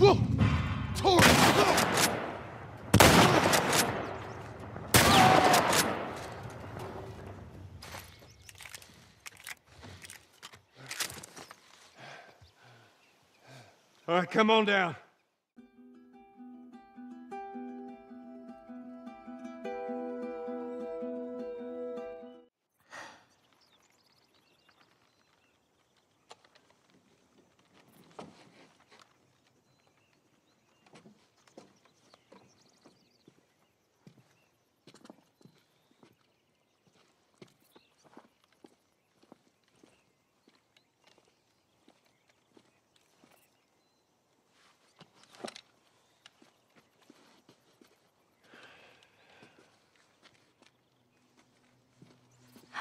All right, come on down.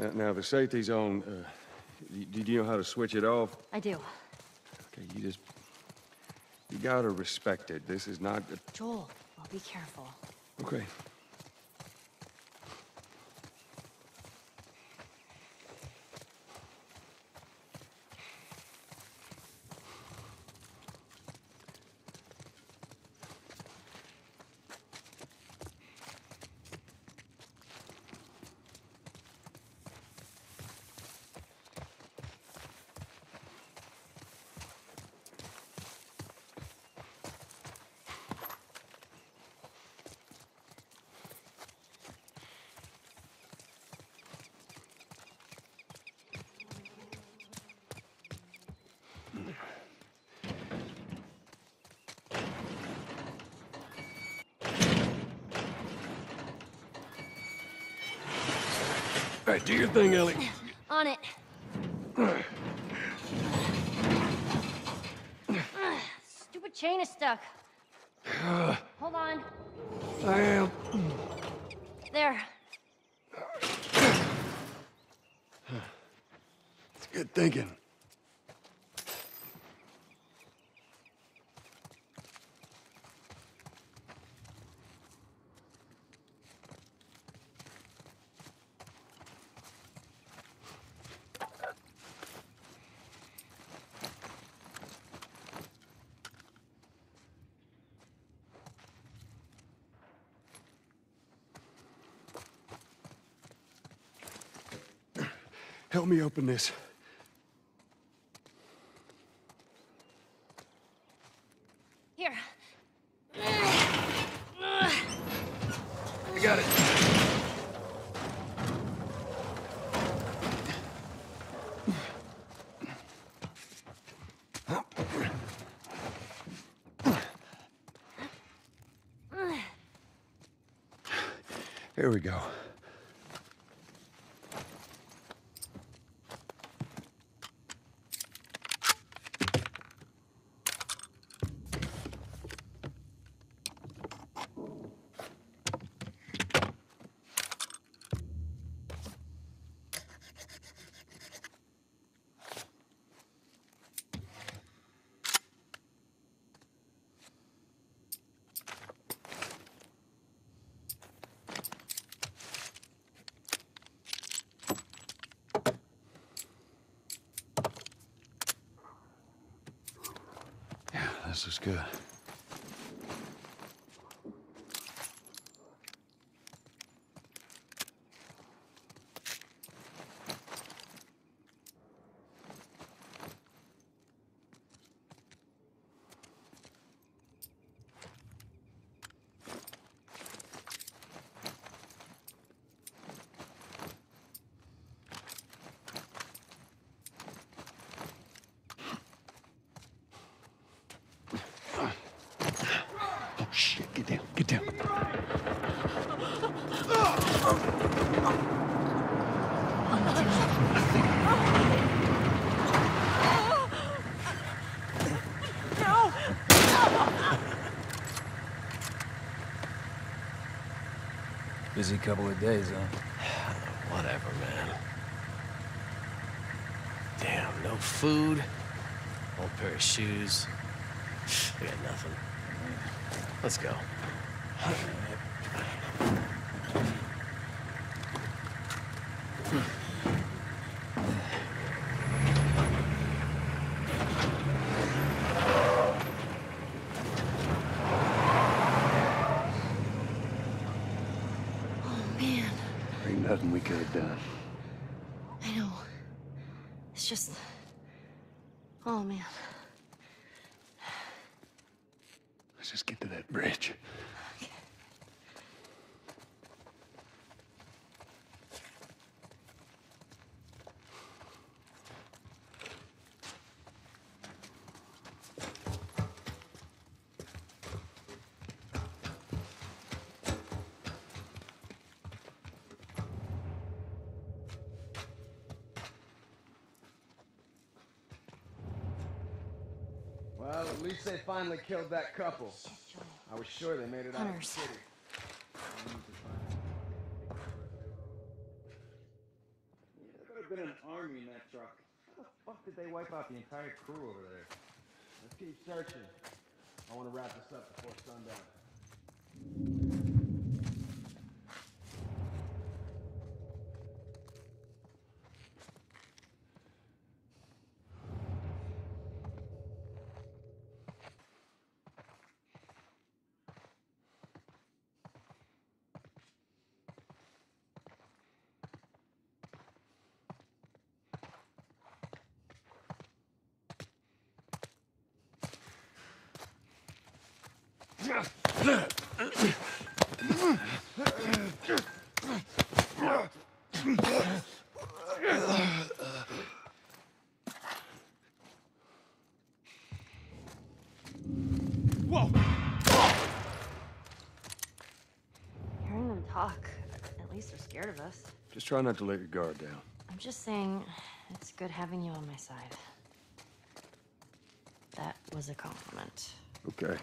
Now, now the safety's on. Uh, do you know how to switch it off? I do. Okay, you just... You gotta respect it. This is not... a- Joel, I'll be careful. Okay. Your thing, Ellie. On it. Stupid chain is stuck. Hold on. I am. There. It's good thinking. Me open this. Here. I got it. Here we go. Yeah, this is good. Oh, shit. Get down. Get down. On the table. Busy couple of days, huh? Whatever, man. Damn, no food, old pair of shoes. I got nothing. Let's go. Oh, man. Ain't nothing we could have done. I know. It's just... Oh, man. Let's just get to Well, at least they finally killed that couple. I was sure they made it out of the Hunters. city. There could have been an army in that truck. How the fuck did they wipe out the entire crew over there? Let's keep searching. I want to wrap this up before sundown. Hearing them talk, at least they're scared of us. Just try not to let your guard down. I'm just saying, it's good having you on my side. That was a compliment. Okay.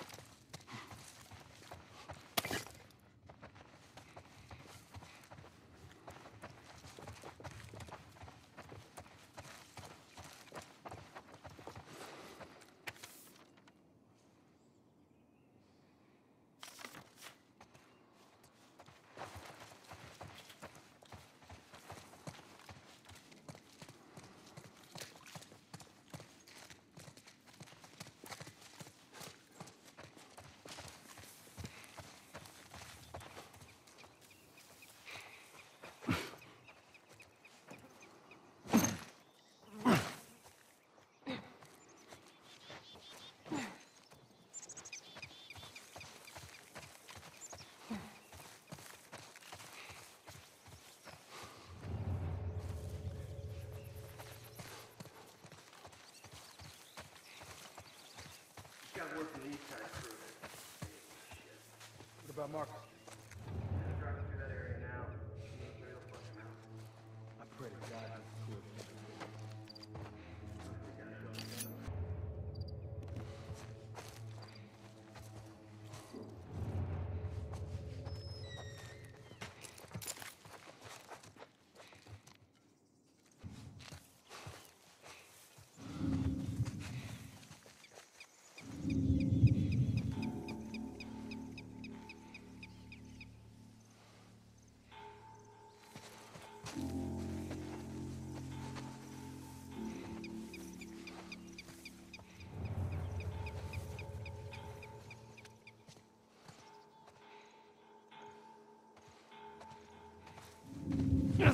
Yeah.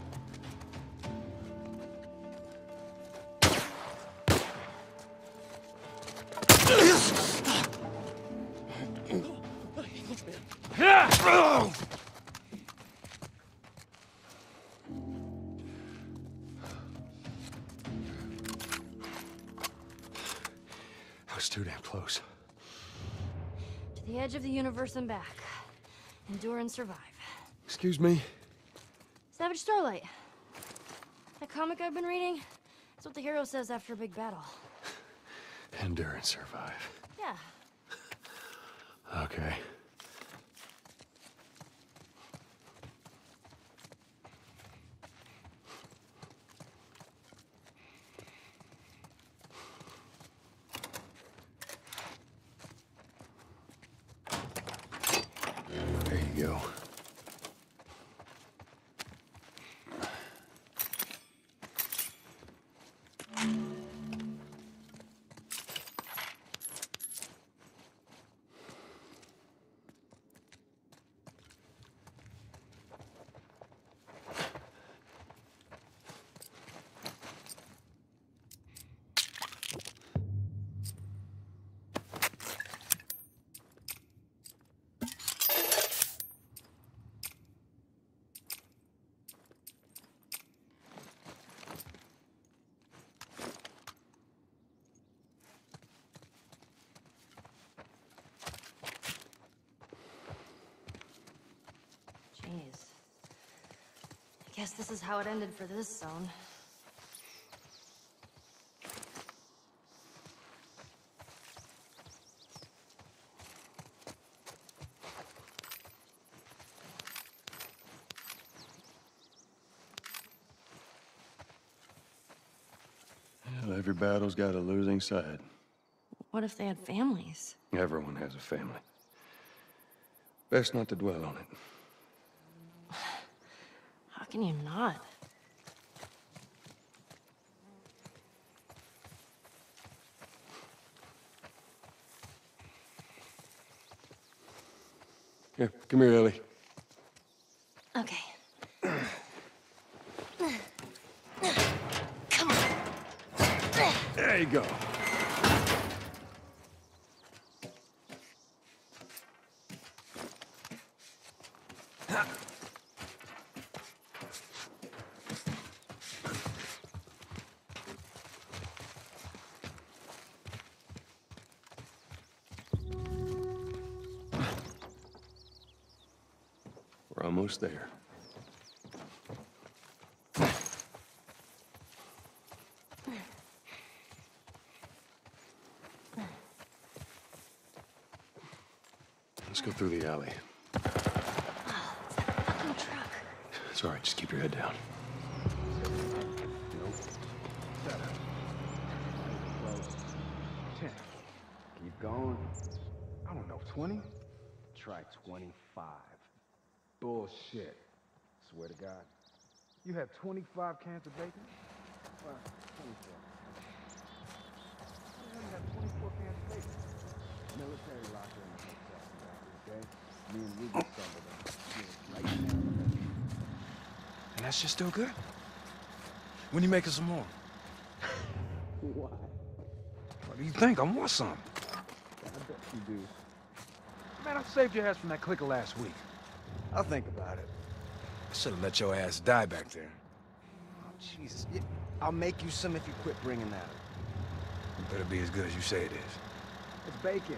edge of the universe and back. Endure and survive. Excuse me? Savage Starlight. That comic I've been reading? That's what the hero says after a big battle. Endure and survive. Yeah. Okay. There you go. Jeez. I guess this is how it ended for this zone. Well, every battle's got a losing side. What if they had families? Everyone has a family. Best not to dwell on it. Can you not? Here, come here, Ellie. Okay. Come on. There you go. We're almost there. Let's go through the alley. Fucking truck. It's all right, just keep your head down. Ten. Keep going. I don't know, 20? Try 25. Bullshit. Swear to God. You have 25 cans of bacon? Well, 24. I only have 24 cans of bacon. Military locker in the hotel, okay? Me and Ruby oh. stumbled on it. She was right down And that's just still good? When you making some more? Why? What do you think? I want some. I bet you do. Man, I saved your ass from that clicker last week. I'll think about it. I should have let your ass die back there. Oh, Jesus. I'll make you some if you quit bringing that up. It better be as good as you say it is. It's bacon.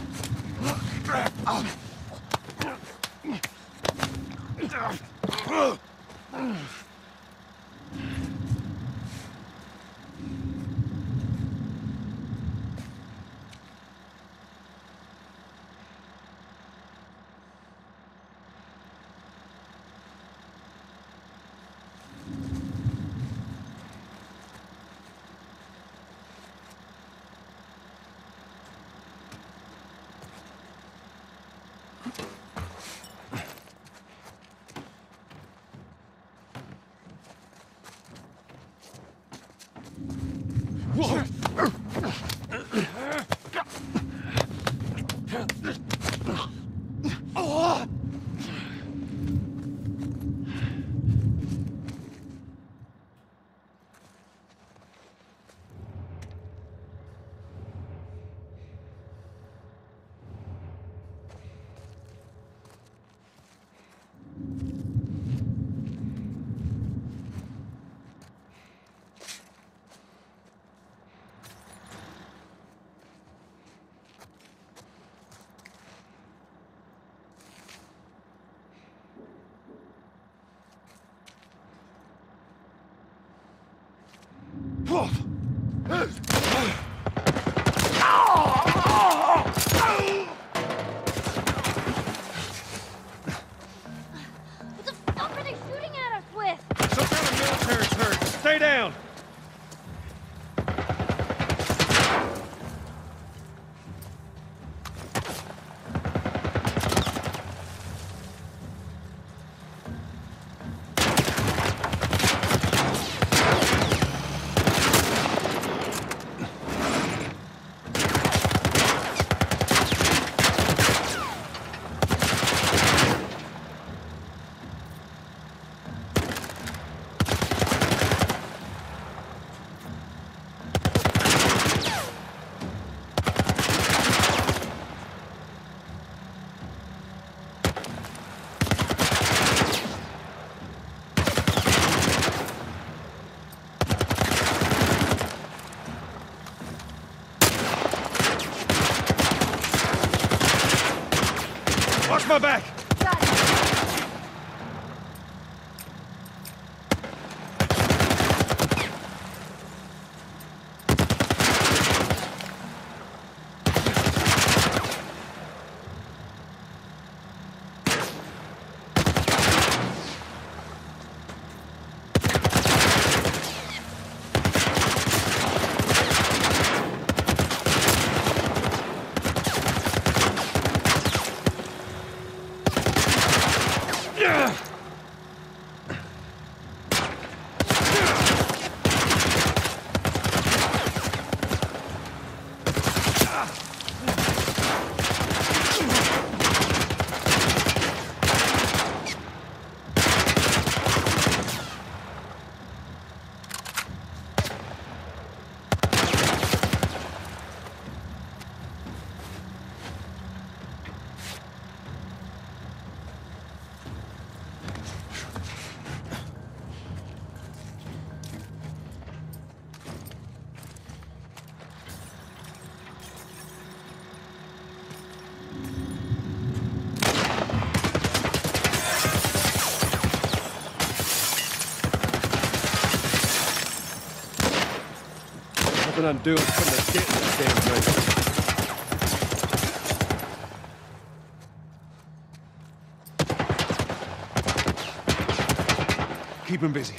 done doing from the get this damn thing. keep him busy.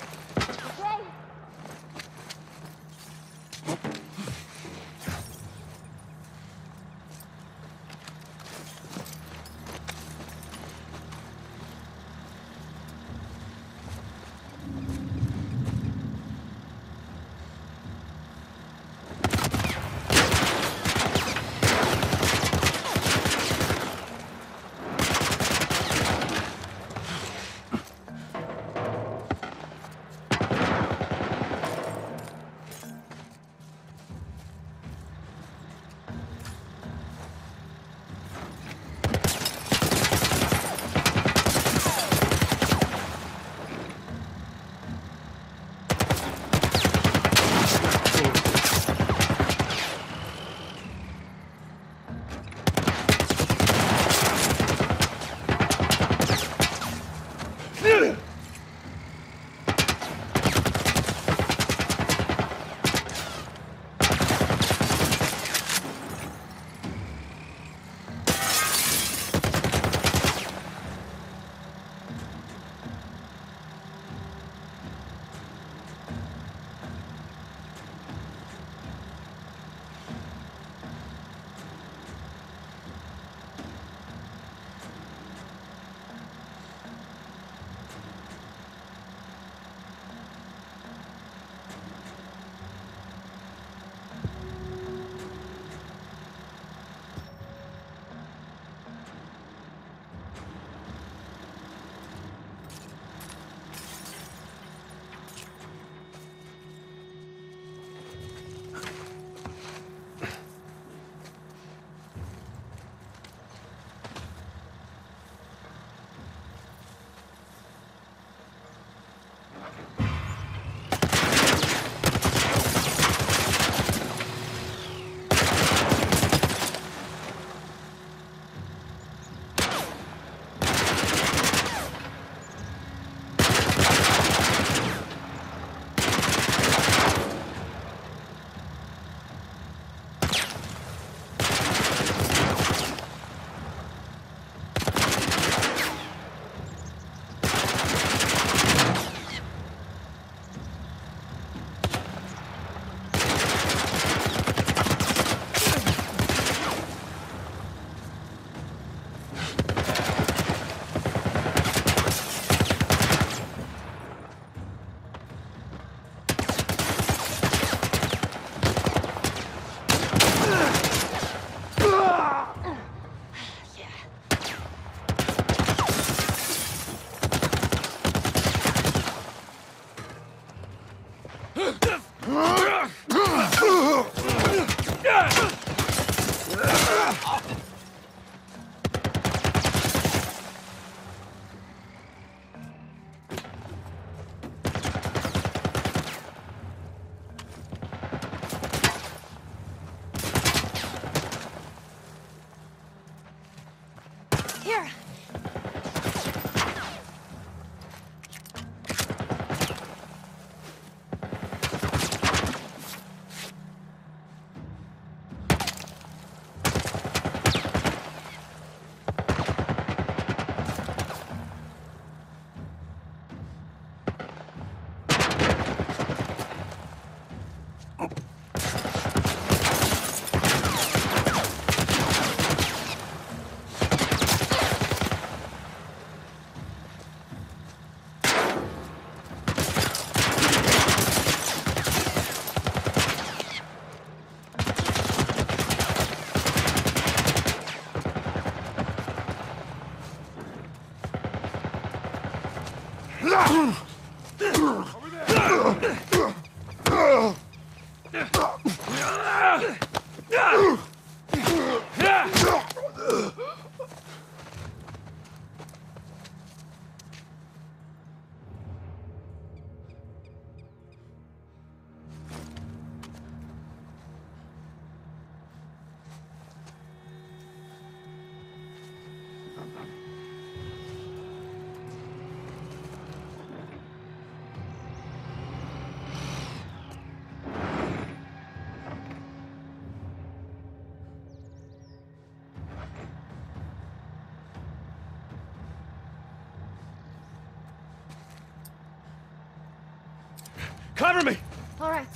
Cover me! All right.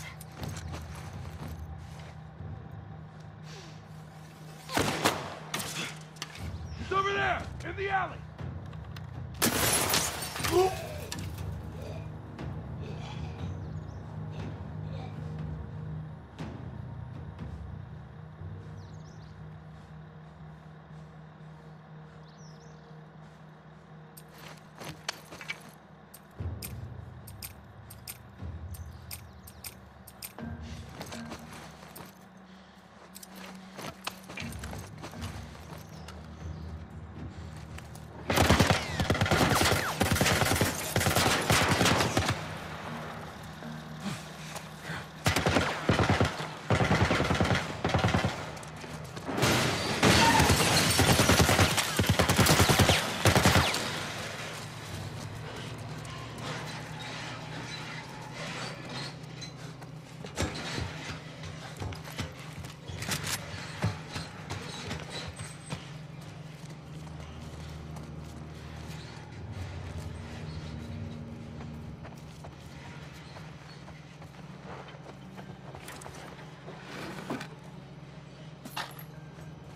It's over there! In the alley!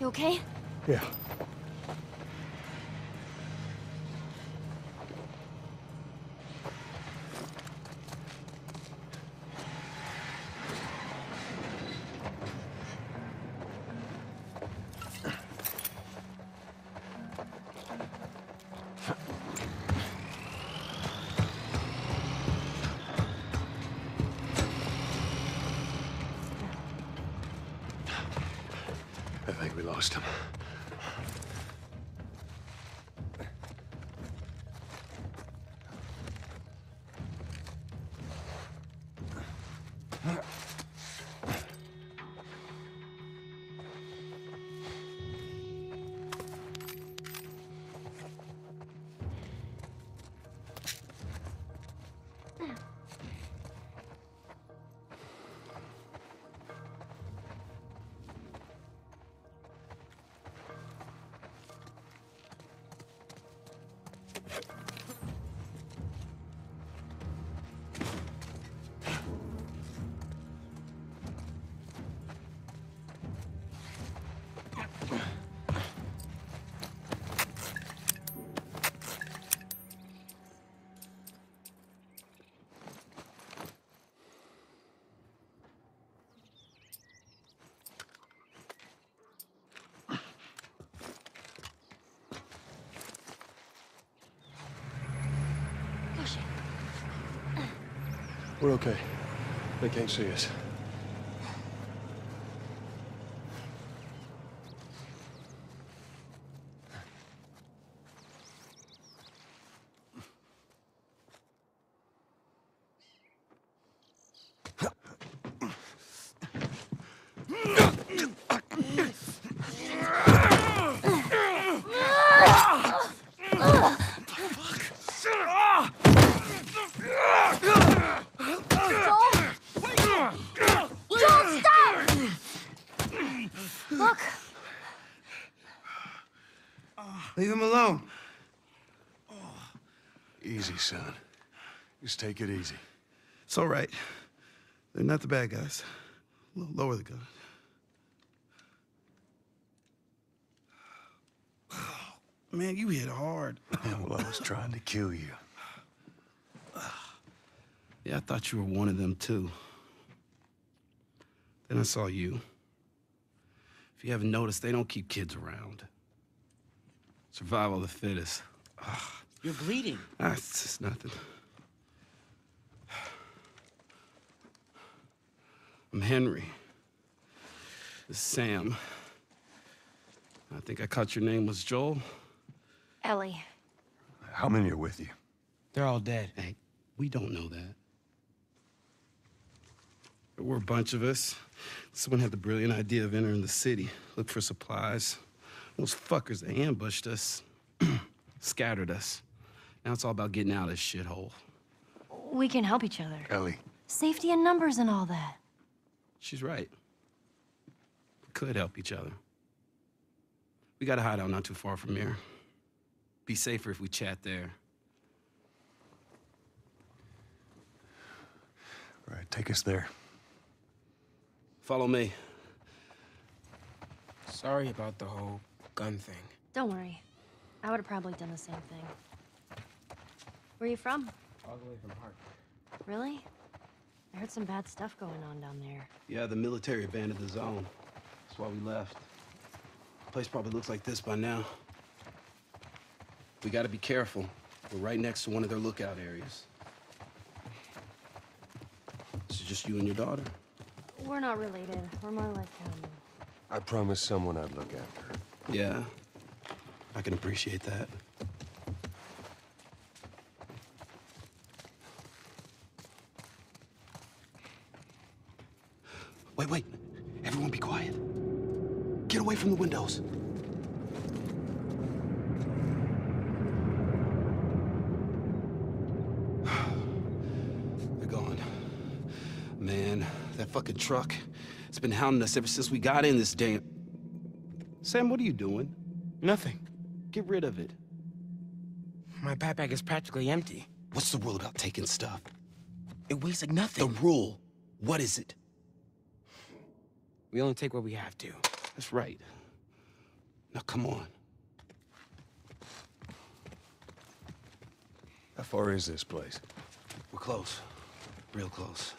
You okay? We're okay. They can't see us. Leave him alone. Oh. Easy, son. Just take it easy. It's all right. They're not the bad guys. L- lower the gun. Man, you hit hard. Well, I was trying to kill you. Yeah, I thought you were one of them too. Then I saw you. If you haven't noticed, they don't keep kids around. Survival of the fittest. You're bleeding. Ah, it's just nothing. I'm Henry. This is Sam. I think I caught your name was Joel. Ellie. How many are with you? They're all dead. Hey, we don't know that. There were a bunch of us. Someone had the brilliant idea of entering the city, look for supplies. Those fuckers, they ambushed us, scattered us. Now it's all about getting out of this shithole. We can help each other. Ellie, Safety in numbers and all that. She's right. We could help each other. We got a hideout not too far from here. Be safer if we chat there. all right, take us there. Follow me. Sorry about the whole gun thing. Don't worry. I would have probably done the same thing. Where are you from? All the way from Hart. Really? I heard some bad stuff going on down there. Yeah, the military abandoned the zone. That's why we left. The place probably looks like this by now. We gotta be careful. We're right next to one of their lookout areas. This is just you and your daughter? We're not related. We're more like, um... I promised someone I'd look after her. Yeah. I can appreciate that. Wait, wait. Everyone be quiet. Get away from the windows. They're gone. Man, that fucking truck. It's been hounding us ever since we got in this damn. Sam, what are you doing? Nothing. Get rid of it. My backpack is practically empty. What's the rule about taking stuff? It weighs like nothing. The rule. What is it? We only take what we have to. That's right. Now come on. How far is this place? We're close. Real close.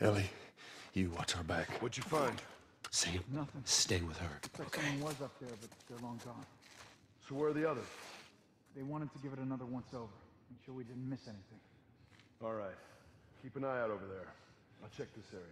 Ellie, you watch our back. What'd you find? Sam, Nothing. stay with her. Looks like someone was up there, but they're long gone. So where are the others? They wanted to give it another once over. Make sure we didn't miss anything. All right. Keep an eye out over there. I'll check this area.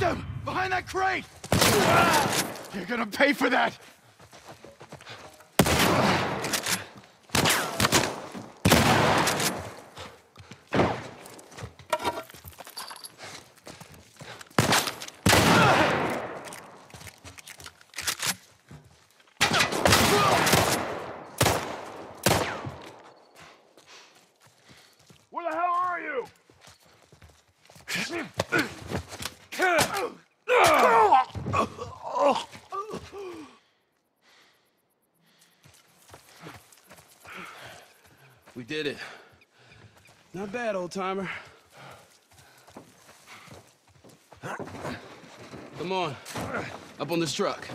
Them! Behind that crate! You're gonna pay for that! Where the hell are you? We did it. Not bad, old timer. Come on. Up on this truck.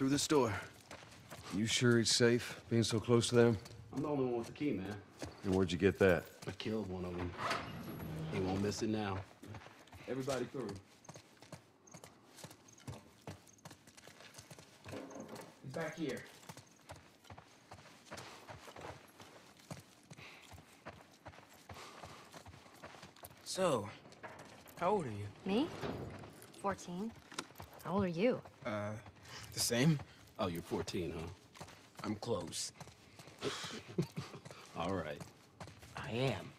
Through this door. You sure it's safe being so close to them? I'm the only one with the key, man. And where'd you get that? I killed one of them. He won't miss it now. Everybody through. He's back here. So, how old are you? Me? 14. How old are you? Uh, the same? Oh, you're 14, huh? I'm close. All right. I am.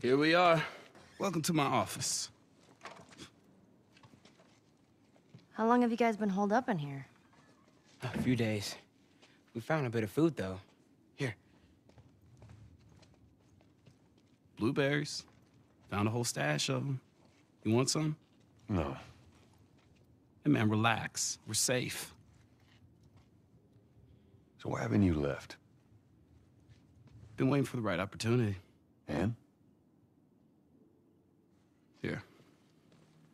Here we are. Welcome to my office. How long have you guys been holed up in here? A few days. We found a bit of food, though. Here. Blueberries. Found a whole stash of them. You want some? No. Hey, man, relax. We're safe. So why haven't you left? Been waiting for the right opportunity. And? Here.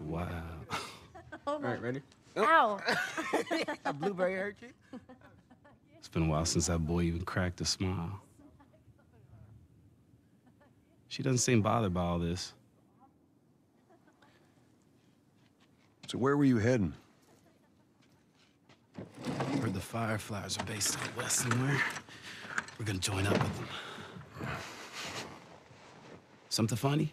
wow. All right, ready? Ow! Oh. A blueberry hurt you? It's been a while since that boy even cracked a smile. She doesn't seem bothered by all this. So where were you heading? Heard the Fireflies are based out west somewhere. We're gonna join up with them. Something funny?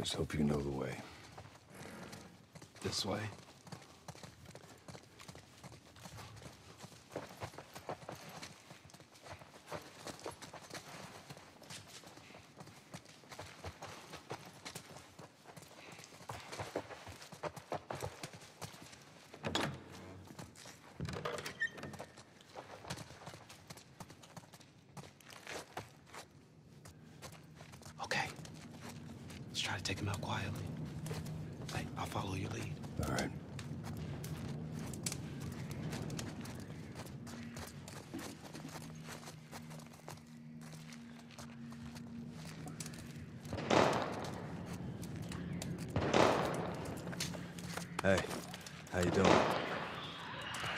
Just hope you know the way. This way. Okay. Let's try to take him out quietly. Hey, I'll follow your lead. All right. Hey, how you doing?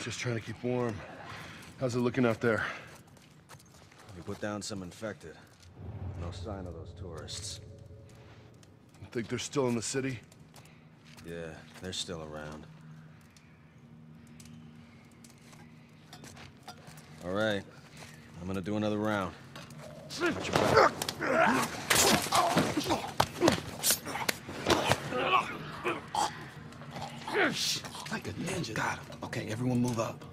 Just trying to keep warm. How's it looking out there? We put down some infected. No sign of those tourists. You Think they're still in the city? Yeah, they're still around. All right. I'm gonna do another round. Watch your back. Like a ninja. Got him. Okay, everyone move up.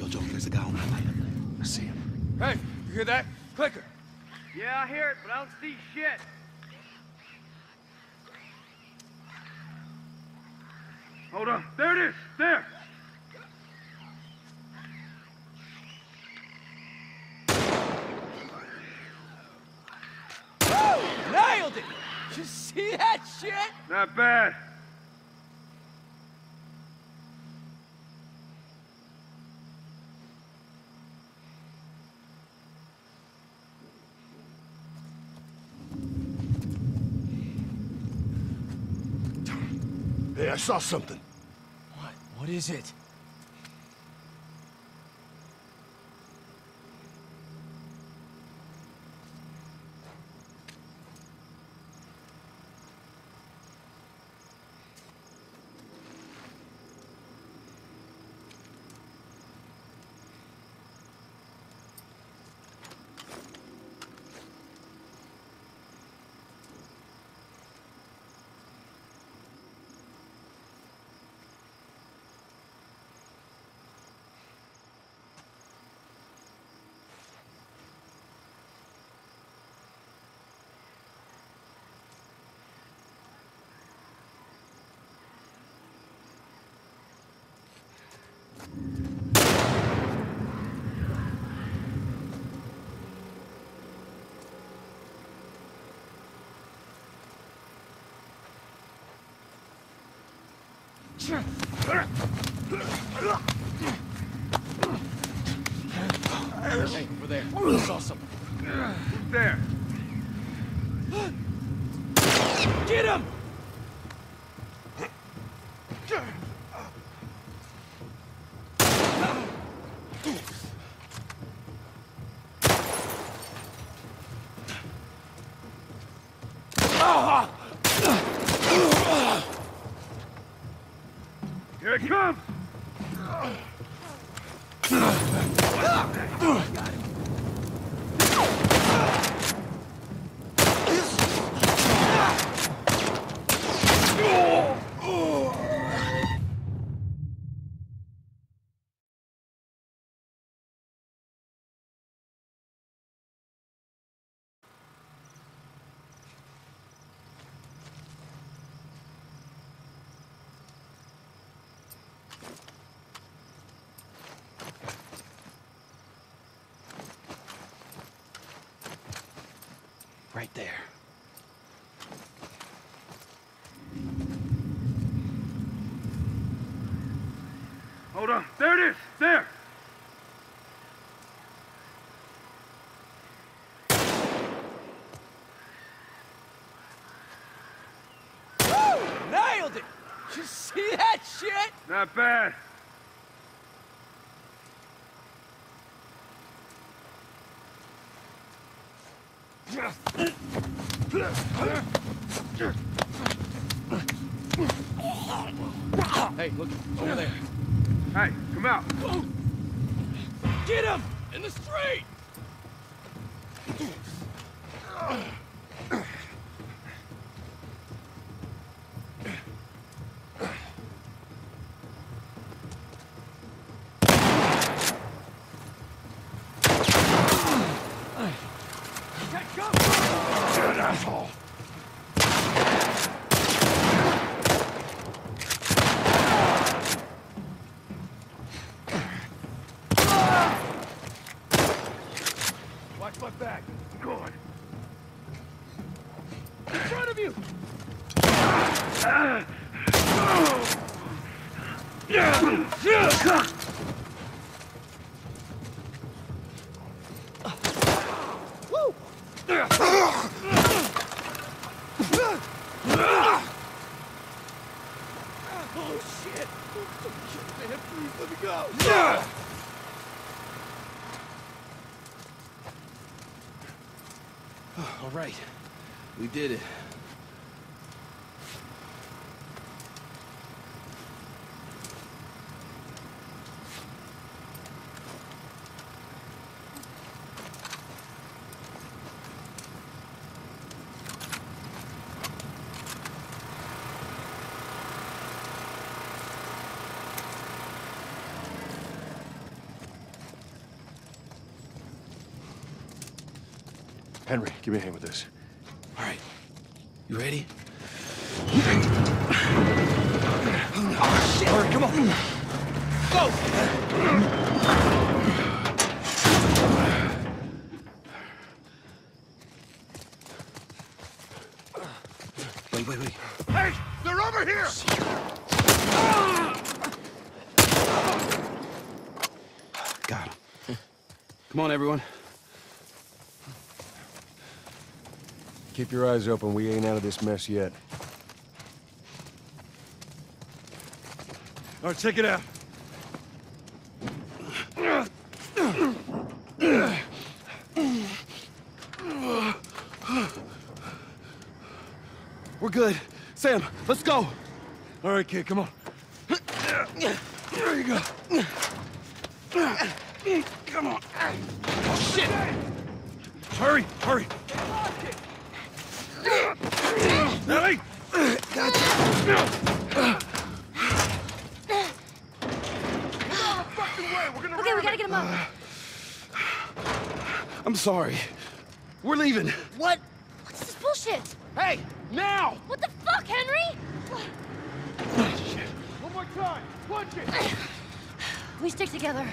Yo, Joel, there's a guy on that light up there. I see him. Hey, you hear that? Clicker. Yeah, I hear it, but I don't see shit. Hold on. There it is. There. Nailed it! You see that shit? Not bad. Hey, I saw something. What? What is it? Hey, over there. There? Get him! There. Hold on. There it is. There. Nailed it! You see that shit? Not bad. Hey, look, over there. Hey, come out. Get him! In the street! Good asshole. Watch my back. Good. In front of you! Oh, shit! Man, please let me go! All right. We did it. Henry, give me a hand with this. You ready? All right, come on. Wait, wait, wait. Hey, they're over here. Got him. Come on, everyone. Keep your eyes open. We ain't out of this mess yet. All right, check it out. We're good. Sam, let's go. All right, kid, come on. There you go. Come on. Oh, Shit! Hurry, hurry. Ellie! Okay, we gotta get him up. I'm sorry. We're leaving. What? What's this bullshit? Hey, now! What the fuck, Henry? One more time. Punch it. We stick together.